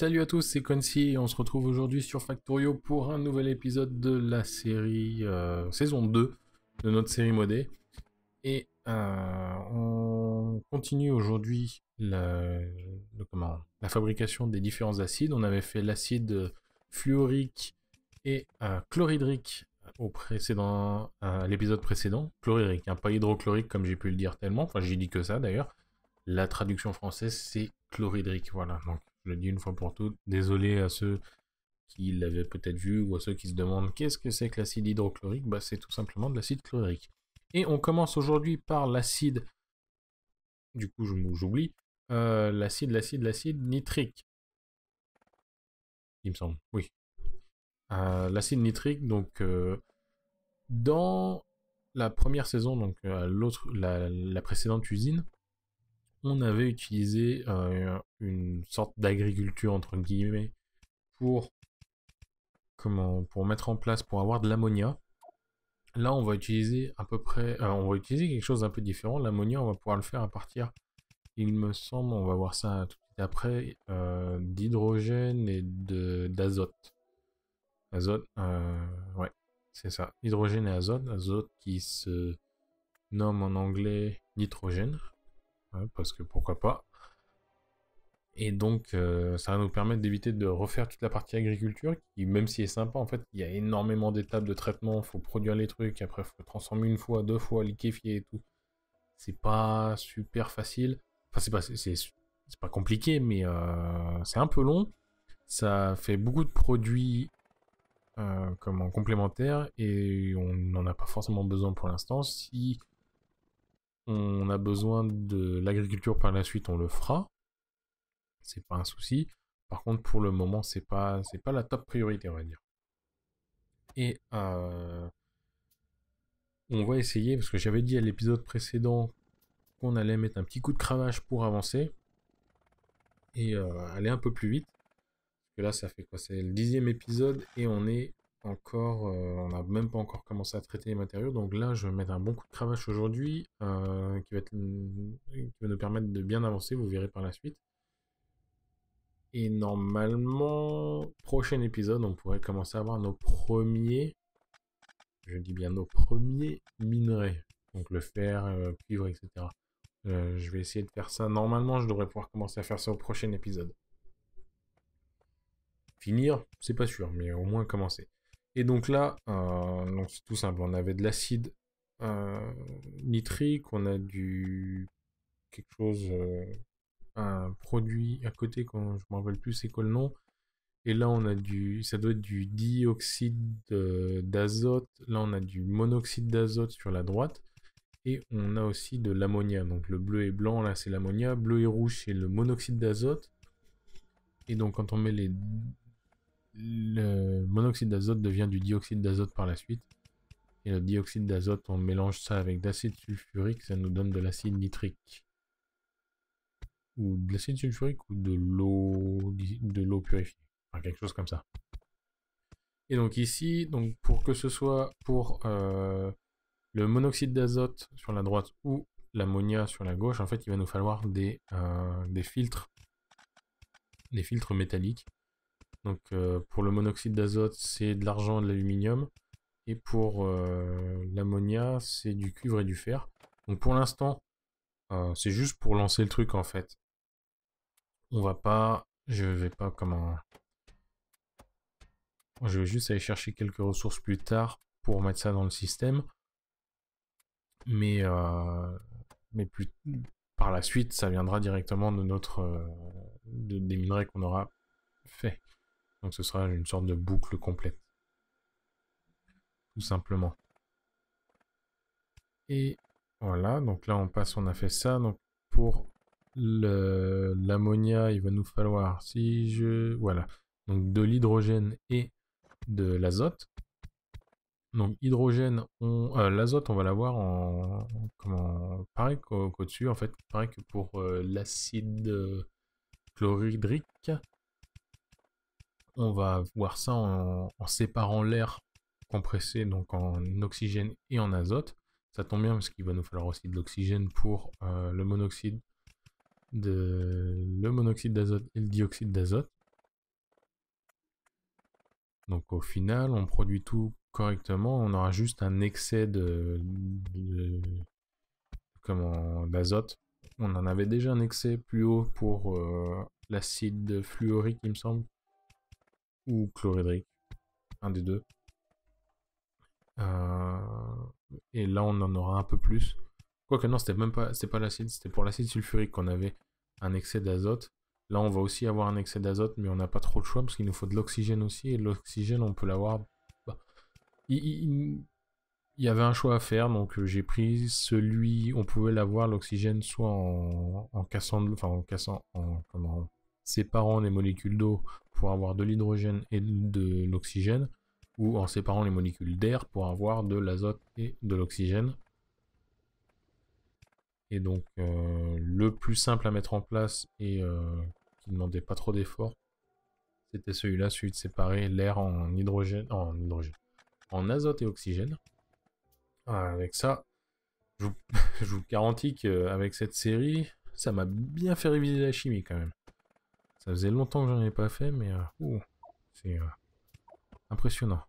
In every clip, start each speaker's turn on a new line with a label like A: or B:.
A: Salut à tous, c'est Concy et on se retrouve aujourd'hui sur Factorio pour un nouvel épisode de la série euh, saison 2 de notre série modée. Et euh, on continue aujourd'hui la, fabrication des différents acides. On avait fait l'acide fluorique et euh, chlorhydrique au précédent, à l'épisode précédent. Chlorhydrique, hein, pas hydrochlorique comme j'ai pu le dire tellement. Enfin, j'ai dit que ça d'ailleurs. La traduction française, c'est chlorhydrique. Voilà, donc le dis une fois pour toutes. Désolé à ceux qui l'avaient peut-être vu ou à ceux qui se demandent qu'est-ce que c'est que l'acide hydrochlorique? Bah, C'est tout simplement de l'acide chlorhydrique. Et on commence aujourd'hui par l'acide. Du coup, j'oublie. Euh, l'acide, l'acide, l'acide nitrique. Il me semble, oui. Euh, l'acide nitrique, donc euh, dans la première saison, donc l'autre, la, précédente usine, on avait utilisé euh, une sorte d'agriculture entre guillemets pour comment pour mettre en place pour avoir de l'ammonia. Là, on va utiliser à peu près, euh, on va utiliser quelque chose d'un peu différent. L'ammonia, on va pouvoir le faire à partir, il me semble, on va voir ça tout de suite après, euh, d'hydrogène et d'azote. Azote, ouais, c'est ça. Hydrogène et azote, azote qui se nomme en anglais nitrogène parce que pourquoi pas. Et donc, euh, ça va nous permettre d'éviter de refaire toute la partie agriculture, qui, même si est sympa, en fait, il y a énormément d'étapes de traitement, il faut produire les trucs, après, il faut transformer une fois, deux fois, liquéfier et tout. C'est pas super facile. Enfin, c'est pas, c'est, pas compliqué, mais euh, c'est un peu long. Ça fait beaucoup de produits euh, comme en complémentaire, et on n'en a pas forcément besoin pour l'instant. Si on a besoin de l'agriculture par la suite, on le fera. C'est pas un souci. Par contre, pour le moment, c'est pas, c'est pas la top priorité, on va dire. Et euh, on va essayer, parce que j'avais dit à l'épisode précédent qu'on allait mettre un petit coup de cravache pour avancer et euh, aller un peu plus vite. Parce que là, ça fait quoi? C'est le dixième épisode et on est encore, euh, on n'a même pas encore commencé à traiter les matériaux, donc là je vais mettre un bon coup de cravache aujourd'hui euh, qui, va nous permettre de bien avancer, vous verrez par la suite. Et normalement, prochain épisode, on pourrait commencer à avoir nos premiers, je dis bien nos premiers minerais, donc le fer, euh, cuivre, etc. je vais essayer de faire ça. Normalement, je devrais pouvoir commencer à faire ça au prochain épisode. Finir, c'est pas sûr, mais au moins commencer. Et donc là, euh, c'est tout simple. On avait de l'acide euh, nitrique, on a du quelque chose, euh, un produit à côté, quand je me rappelle plus c'est quoi le nom. Et là, on a du, ça doit être du dioxyde d'azote. Là, on a du monoxyde d'azote sur la droite. Et on a aussi de l'ammonia. Donc le bleu et blanc, là, c'est l'ammonia. Bleu et rouge, c'est le monoxyde d'azote. Et donc quand on met les le monoxyde d'azote devient du dioxyde d'azote par la suite. Et le dioxyde d'azote, on mélange ça avec d'acide sulfurique, ça nous donne de l'acide nitrique. Ou de l'acide sulfurique ou de l'eau de l'eau purifiée. Enfin, quelque chose comme ça. Et donc ici, donc pour que ce soit pour euh, le monoxyde d'azote sur la droite ou l'ammonia sur la gauche, en fait, il va nous falloir des, euh, des filtres, des filtres métalliques. Donc euh, pour le monoxyde d'azote, c'est de l'argent et de l'aluminium. Et pour euh, l'ammonia, c'est du cuivre et du fer. Donc pour l'instant, euh, c'est juste pour lancer le truc en fait. On va pas... Je vais pas comme un... Je vais juste aller chercher quelques ressources plus tard pour mettre ça dans le système. Mais, mais plus par la suite, ça viendra directement de notre des minerais qu'on aura fait. Donc ce sera une sorte de boucle complète. Tout simplement. Et voilà, donc là on passe, on a fait ça. Donc pour l'ammonia, il va nous falloir, si je... Voilà, donc de l'hydrogène et de l'azote. Donc hydrogène, euh, l'azote, on va l'avoir en, comment, pareil qu'au-dessus, en fait, pareil que pour euh, l'acide euh, chlorhydrique on va voir ça en, séparant l'air compressé, donc en oxygène et en azote. Ça tombe bien parce qu'il va nous falloir aussi de l'oxygène pour euh, le monoxyde de le monoxyde d'azote et le dioxyde d'azote. Donc au final, on produit tout correctement, on aura juste un excès de, comment d'azote. On en avait déjà un excès plus haut pour euh, l'acide fluorique, il me semble, ou chlorhydrique, un des deux. Euh, et là, on en aura un peu plus. Quoique non, c'était même pas, pas l'acide, c'était pour l'acide sulfurique qu'on avait un excès d'azote. Là, on va aussi avoir un excès d'azote, mais on n'a pas trop de choix parce qu'il nous faut de l'oxygène aussi. Et l'oxygène, on peut l'avoir. Bah, il, y avait un choix à faire, donc euh, j'ai pris celui. On pouvait l'avoir l'oxygène soit en, cassant, enfin en cassant, en comment, séparant les molécules d'eau pour avoir de l'hydrogène et de l'oxygène, ou en séparant les molécules d'air pour avoir de l'azote et de l'oxygène. Et donc euh, le plus simple à mettre en place et euh, qui ne demandait pas trop d'efforts, c'était celui-là, celui de séparer l'air en hydrogène, en hydrogène, en azote et oxygène. Avec ça, je vous, garantis qu'avec cette série, ça m'a bien fait réviser la chimie quand même. Ça faisait longtemps que j'en ai pas fait, mais euh, c'est impressionnant.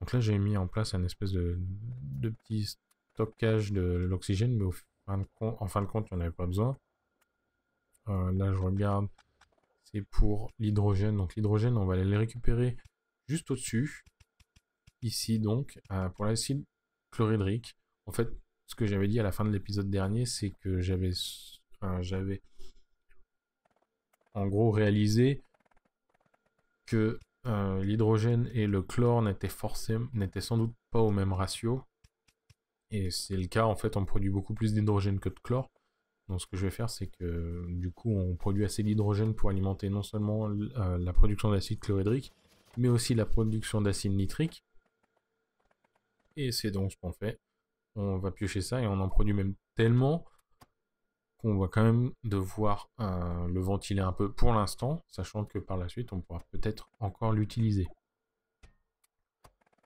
A: Donc là, j'ai mis en place un espèce de, de petit stockage de l'oxygène, mais au en fin de compte, il n'y en avait pas besoin. Euh, là, je regarde, c'est pour l'hydrogène. Donc l'hydrogène, on va aller le récupérer juste au-dessus. Ici, donc, euh, pour l'acide chlorhydrique. En fait, ce que j'avais dit à la fin de l'épisode dernier, c'est que j'avais j'avais en gros réalisé que euh, l'hydrogène et le chlore n'étaient forcément n'étaient sans doute pas au même ratio et c'est le cas, en fait, on produit beaucoup plus d'hydrogène que de chlore. Donc ce que je vais faire, c'est que du coup, on produit assez d'hydrogène pour alimenter non seulement euh, la production d'acide chlorhydrique, mais aussi la production d'acide nitrique. Et c'est donc ce qu'on fait. On va piocher ça et on en produit même tellement qu'on va quand même devoir euh, le ventiler un peu pour l'instant, sachant que par la suite, on pourra peut-être encore l'utiliser.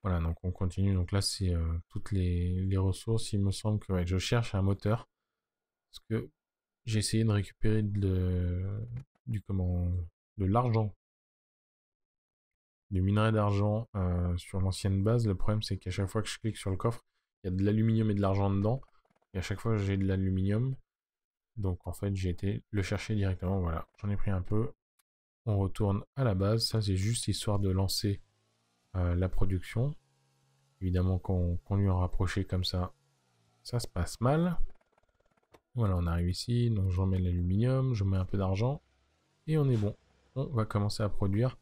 A: Voilà, donc on continue. Donc là, c'est euh, toutes les, ressources. Il me semble que je cherche un moteur. Parce que j'ai essayé de récupérer de, du comment, de l'argent. Du minerai d'argent euh, sur l'ancienne base. Le problème, c'est qu'à chaque fois que je clique sur le coffre, il y a de l'aluminium et de l'argent dedans. Et à chaque fois, j'ai de l'aluminium. Donc en fait, j'ai été le chercher directement. Voilà, j'en ai pris un peu. On retourne à la base. Ça, c'est juste histoire de lancer euh, la production. Évidemment, qu'on lui a rapproché comme ça, ça se passe mal. Voilà, on arrive ici, donc je remets l'aluminium, je mets un peu d'argent, et on est bon. On va commencer à produire.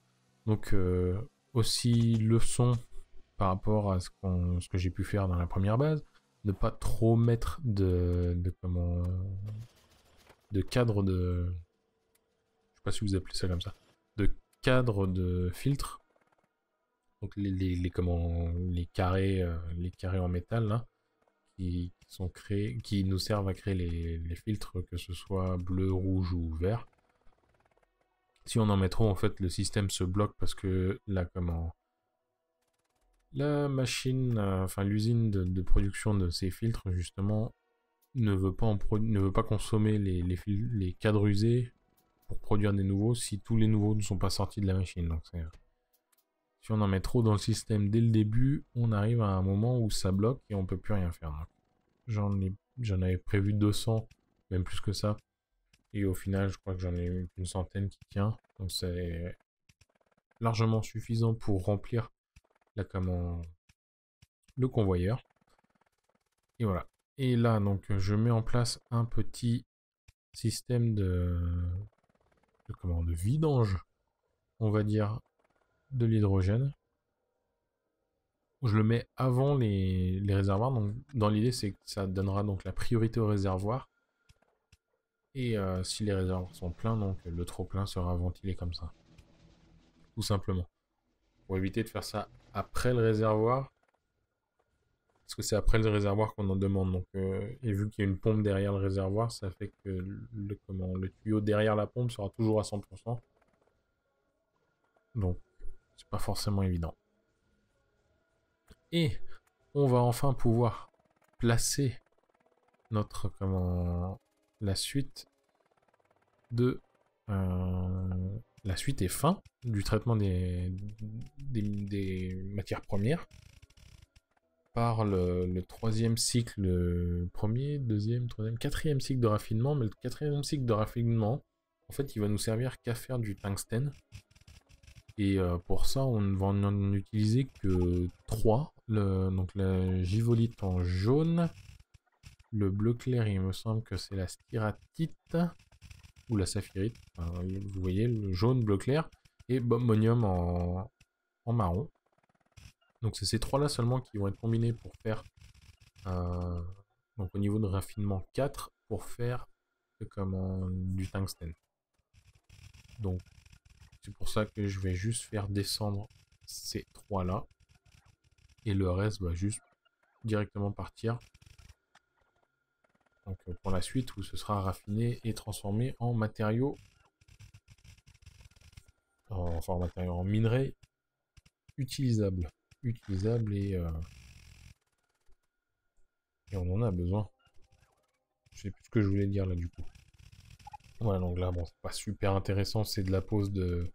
A: Donc, euh, aussi le son par rapport à ce, ce que j'ai pu faire dans la première base, ne pas trop mettre de, de comment de cadre de je sais pas si vous appelez ça comme ça de cadre de filtre donc les, les, comment, les carrés, euh, les carrés en métal là, qui, sont créés, qui nous servent à créer les, filtres, que ce soit bleu, rouge ou vert. Si on en met trop, en fait, le système se bloque parce que là, comment, la machine, euh, enfin l'usine de, production de ces filtres justement ne veut pas, consommer les, les, les cadres usés pour produire des nouveaux si tous les nouveaux ne sont pas sortis de la machine. Donc si on en met trop dans le système dès le début, on arrive à un moment où ça bloque et on peut plus rien faire. J'en ai, avais prévu 200, même plus que ça. Et au final, je crois que j'en ai une centaine qui tient. Donc c'est largement suffisant pour remplir la comment le convoyeur. Et voilà. Et là, donc, je mets en place un petit système de, de, comment, de vidange, on va dire, de l'hydrogène. Je le mets avant les, réservoirs. Donc, dans l'idée, c'est que ça donnera donc la priorité aux réservoirs. Et euh, si les réservoirs sont pleins, donc le trop plein sera ventilé comme ça. Tout simplement. Pour éviter de faire ça après le réservoir. Parce que c'est après le réservoir qu'on en demande. Donc, euh, et vu qu'il y a une pompe derrière le réservoir, ça fait que le, tuyau derrière la pompe sera toujours à 100%. Donc c'est pas forcément évident. Et on va enfin pouvoir placer notre comment la suite de euh, la suite est fin du traitement des, des, matières premières par le, troisième cycle, le premier, deuxième, troisième, quatrième cycle de raffinement. Mais le quatrième cycle de raffinement, en fait, il va nous servir qu'à faire du tungstène. Et euh, pour ça, on ne va en utiliser que trois. donc la givolite en jaune. Le bleu clair, il me semble que c'est la styratite ou la saphirite. vous voyez, le jaune, bleu clair, et bombonium en, marron. Donc c'est ces trois-là seulement qui vont être combinés pour faire, euh, donc au niveau de raffinement 4, pour faire comme du tungstène. Donc c'est pour ça que je vais juste faire descendre ces trois-là. Et le reste va juste directement partir donc euh, pour la suite où ce sera raffiné et transformé en matériaux, enfin en matériaux, en minerais utilisables, utilisables et, euh, et on en a besoin. Je sais plus ce que je voulais dire là du coup. Voilà donc là bon c'est pas super intéressant, c'est de la pose de,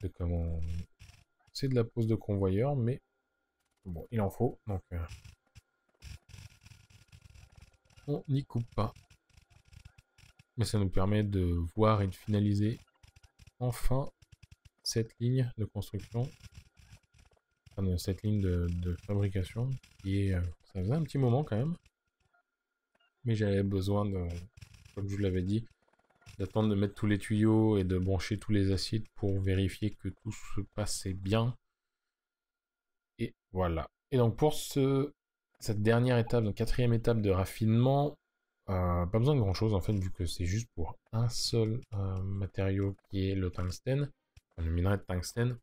A: de comment, c'est de la pose de convoyeur mais bon il en faut donc. Euh, on n'y coupe pas. Mais ça nous permet de voir et de finaliser enfin cette ligne de construction, cette ligne de, fabrication, qui euh, ça faisait un petit moment quand même, mais j'avais besoin de, comme je vous l'avais dit, d'attendre de mettre tous les tuyaux et de brancher tous les acides pour vérifier que tout se passait bien. Et voilà. Et donc pour ce cette dernière étape, donc quatrième étape de raffinement, euh, pas besoin de grand chose en fait, vu que c'est juste pour un seul euh, matériau qui est le tungstène, le minerai de tungstène.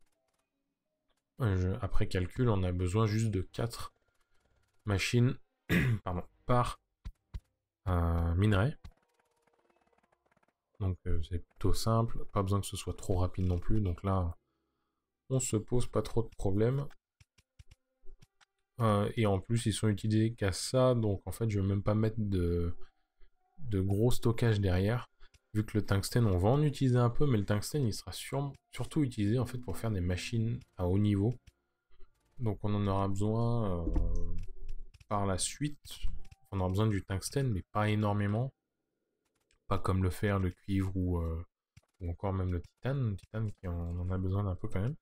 A: Euh, après calcul, on a besoin juste de 4 machines par minerai. Donc c'est plutôt simple, pas besoin que ce soit trop rapide non plus. Donc là, on se pose pas trop de problèmes. Euh, et en plus, ils sont utilisés qu'à ça, donc en fait, je vais même pas mettre de gros stockage derrière. Vu que le tungstène, on va en utiliser un peu, mais le tungstène, il sera surtout utilisé en fait pour faire des machines à haut niveau. Donc on en aura besoin euh, par la suite. On aura besoin du tungstène, mais pas énormément. Pas comme le fer, le cuivre ou, euh, encore même le titane. Le titane qui en, en a besoin d'un peu quand même.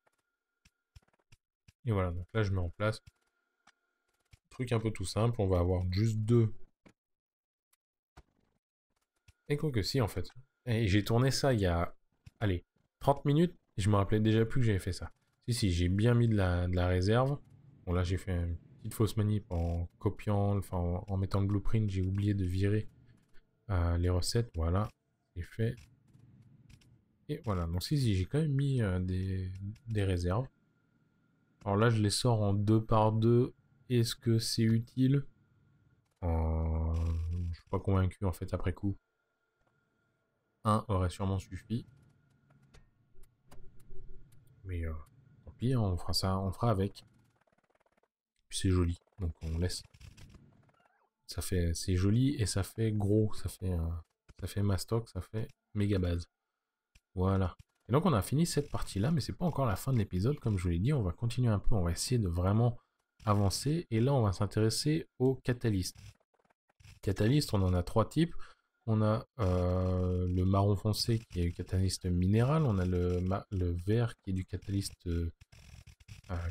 A: Et voilà, donc là je mets en place Truc un peu tout simple, on va avoir juste deux. Et quoi que si, en fait. Et j'ai tourné ça il y a, allez, 30 minutes, je me rappelais déjà plus que j'avais fait ça. Si, si, j'ai bien mis de la, de la réserve. Bon, là, j'ai fait une petite fausse manip en copiant, enfin, en, mettant le blueprint, j'ai oublié de virer euh, les recettes. Voilà, c'est fait. Et voilà, donc si, si, j'ai quand même mis euh, des, des réserves. Alors là, je les sors en deux par deux est-ce que c'est utile? Euh, Je suis pas convaincu en fait après coup. Un aurait sûrement suffi. Mais euh, tant hein, on fera ça, on fera avec. C'est joli, donc on laisse. Ça fait, c'est joli et ça fait gros, ça fait, euh, ça fait mastoc, ça fait méga base. Voilà. Et donc on a fini cette partie-là, mais c'est pas encore la fin de l'épisode, comme je vous l'ai dit, on va continuer un peu, on va essayer de vraiment avancer. Et là, on va s'intéresser aux catalystes. Catalystes, on en a trois types. On a euh, le marron foncé qui est le catalyste minéral. On a le, vert qui est du catalyste euh,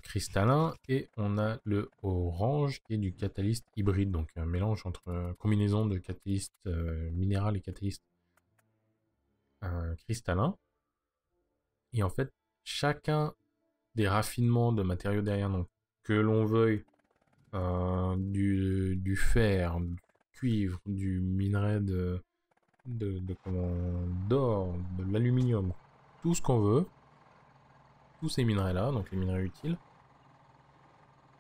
A: cristallin. Et on a le orange qui est du catalyste hybride. Donc un mélange entre euh, combinaison de catalyste minéral et catalyste cristallin. Et en fait, chacun des raffinements de matériaux derrière, donc que l'on veuille euh, du, fer, du cuivre, du minerai de, de, d'or, de l'aluminium, tout ce qu'on veut, tous ces minerais-là, donc les minerais utiles,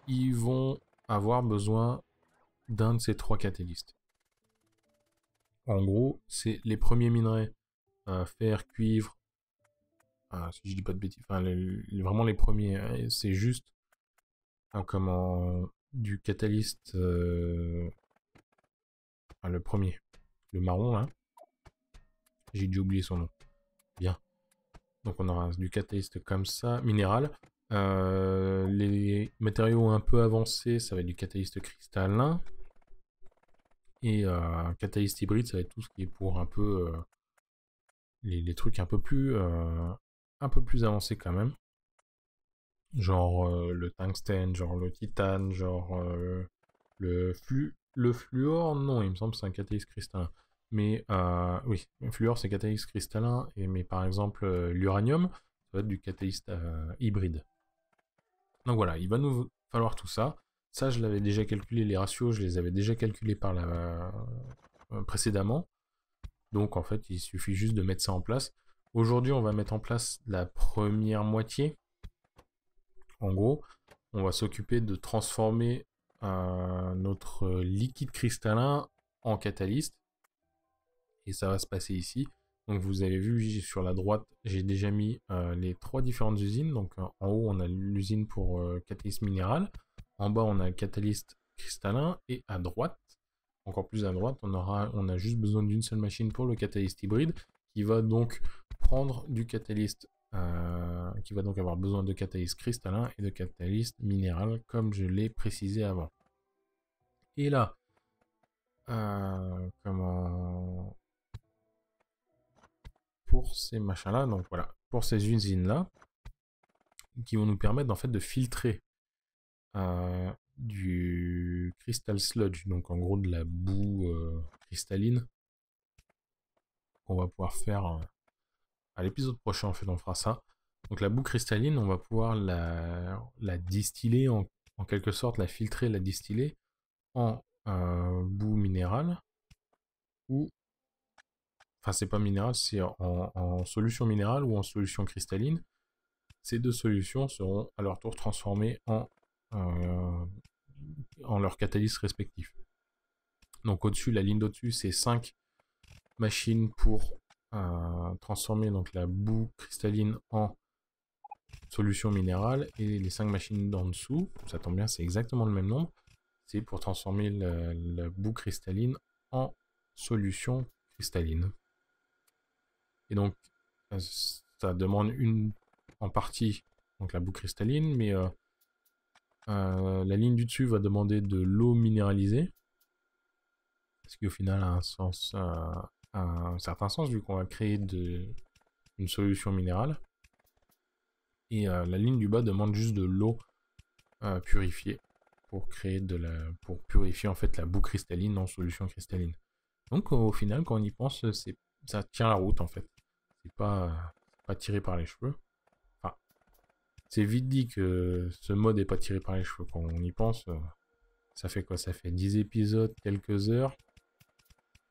A: ils vont avoir besoin d'un de ces trois catalystes. En gros, c'est les premiers minerais, euh, fer, cuivre, si je dis pas de bêtises, vraiment les premiers, hein, c'est juste comment du catalyste euh, le premier le marron j'ai dû oublier son nom bien Donc on aura du catalyste comme ça, minéral. Euh, les matériaux un peu avancés, ça va être du catalyste cristallin. Et euh, catalyste hybride, ça va être tout ce qui est pour un peu euh, les, trucs un peu plus un peu plus avancés quand même. Genre le tungstène, genre le titane, genre le flux. Le fluor, non, il me semble que c'est un catalyste cristallin. Mais euh, oui, le fluor c'est catalyste cristallin, et, mais par exemple euh, l'uranium, ça va être du catalyste euh, hybride. Donc voilà, il va nous falloir tout ça. Ça, je l'avais déjà calculé, les ratios, je les avais déjà calculés par la... précédemment. Donc en fait, il suffit juste de mettre ça en place. Aujourd'hui, on va mettre en place la première moitié. En gros, on va s'occuper de transformer notre liquide cristallin en catalyste et ça va se passer ici. Donc vous avez vu sur la droite, j'ai déjà mis euh, les trois différentes usines. Donc en haut, on a l'usine pour euh, catalyste minéral. En bas, on a catalyste cristallin. Et à droite, encore plus à droite, on, aura, on a juste besoin d'une seule machine pour le catalyste hybride qui va donc prendre du catalyste, euh, qui va donc avoir besoin de catalyste cristallin et de catalyste minéral comme je l'ai précisé avant. Et là, comment pour ces machins-là, donc voilà, pour ces usines-là, qui vont nous permettre en fait de filtrer euh, du crystal sludge, donc en gros de la boue euh, cristalline, qu'on va pouvoir faire euh, à l'épisode prochain en fait on fera ça. Donc la boue cristalline, on va pouvoir la, distiller en, quelque sorte, la filtrer, la distiller en boue minérale ou enfin c'est pas minéral, c'est en, solution minérale ou en solution cristalline. Ces deux solutions seront à leur tour transformées en, euh, en leurs catalystes respectifs. Donc au-dessus, la ligne d'au-dessus, c'est 5 machines pour transformer donc la boue cristalline en solution minérale et les 5 machines d'en dessous, ça tombe bien, c'est exactement le même nombre, c'est pour transformer la boue cristalline en solution cristalline. Et donc, euh, ça demande une, en partie, donc la boue cristalline, mais euh, euh, la ligne du dessus va demander de l'eau minéralisée. Ce qui au final a un sens, un certain sens, vu qu'on va créer de, une solution minérale. Et la ligne du bas demande juste de l'eau purifiée pour créer de la, pour purifier en fait la boue cristalline en solution cristalline. Donc au final, quand on y pense, c'est, ça tient la route en fait c'est pas, pas tiré par les cheveux. Enfin, c'est vite dit que ce mode est pas tiré par les cheveux. Quand on y pense, euh, ça fait quoi? Ça fait 10 épisodes, quelques heures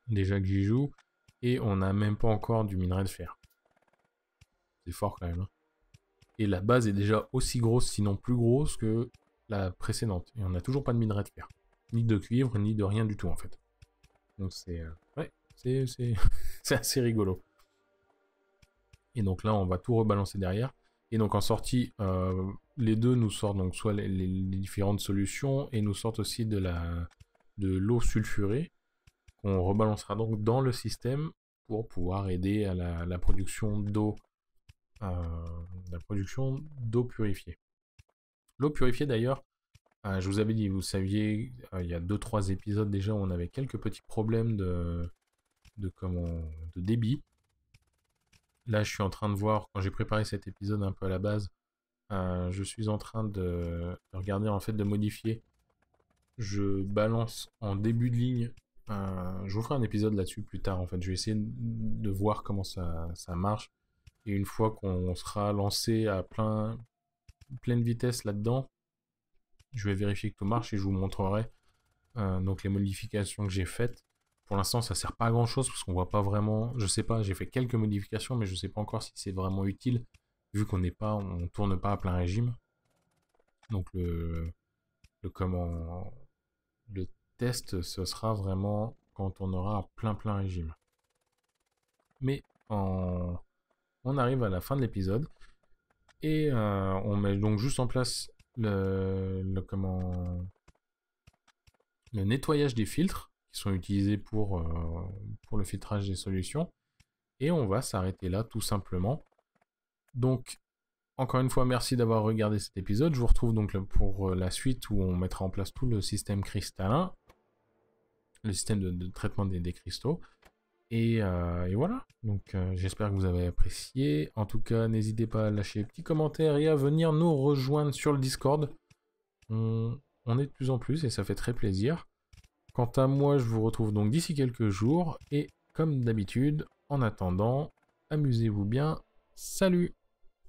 A: déjà que j'y joue, et on n'a même pas encore du minerai de fer. C'est fort quand même. Hein. Et la base est déjà aussi grosse, sinon plus grosse que la précédente. Et on n'a toujours pas de minerai de fer. Ni de cuivre, ni de rien du tout en fait. Donc c'est... Euh, ouais, c'est assez rigolo. Et donc là, on va tout rebalancer derrière. Et donc en sortie, euh, les deux nous sortent donc soit les, différentes solutions et nous sortent aussi de la de l'eau sulfurée rebalancera donc dans le système pour pouvoir aider à la, production d'eau euh, la production d'eau purifiée. L'eau purifiée d'ailleurs, euh, je vous avais dit, vous saviez, il y a 2-3 épisodes déjà on avait quelques petits problèmes de, de, comment, de débit. Là, je suis en train de voir, quand j'ai préparé cet épisode un peu à la base, euh, je suis en train de, regarder, en fait, de modifier. Je balance en début de ligne. Euh, je vous ferai un épisode là-dessus plus tard, en fait. Je vais essayer de voir comment ça, marche. Et une fois qu'on sera lancé à plein, pleine vitesse là-dedans, je vais vérifier que tout marche et je vous montrerai euh, donc les modifications que j'ai faites pour l'instant, ça sert pas à grand chose parce qu'on voit pas vraiment. Je sais pas, j'ai fait quelques modifications, mais je sais pas encore si c'est vraiment utile vu qu'on n'est pas, on tourne pas à plein régime. Donc le, le comment, le ce sera vraiment quand on aura plein plein régime. Mais on arrive à la fin de l'épisode et euh, on met donc juste en place le, comment, le nettoyage des filtres qui sont utilisés pour, euh, pour le filtrage des solutions. Et on va s'arrêter là tout simplement. Donc, encore une fois, merci d'avoir regardé cet épisode. Je vous retrouve donc pour euh, la suite où on mettra en place tout le système cristallin, le système de, traitement des, cristaux. Euh, et, voilà, donc euh, j'espère que vous avez apprécié. En tout cas, n'hésitez pas à lâcher des petits commentaires et à venir nous rejoindre sur le Discord. On est de plus en plus et ça fait très plaisir. Quant à moi, je vous retrouve donc d'ici quelques jours. Et comme d'habitude, en attendant, amusez-vous bien. Salut